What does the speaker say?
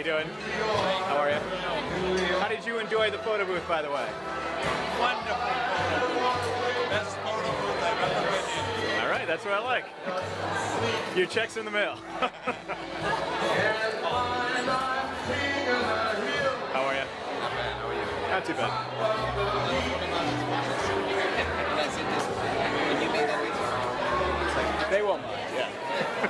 you doing? How are you? How did you enjoy the photo booth, by the way? Wonderful Best photo booth I've ever been in. All right, that's what I like. Your check's in the mail. How are you? Not bad, how are you? Not too bad. They won't mind, yeah.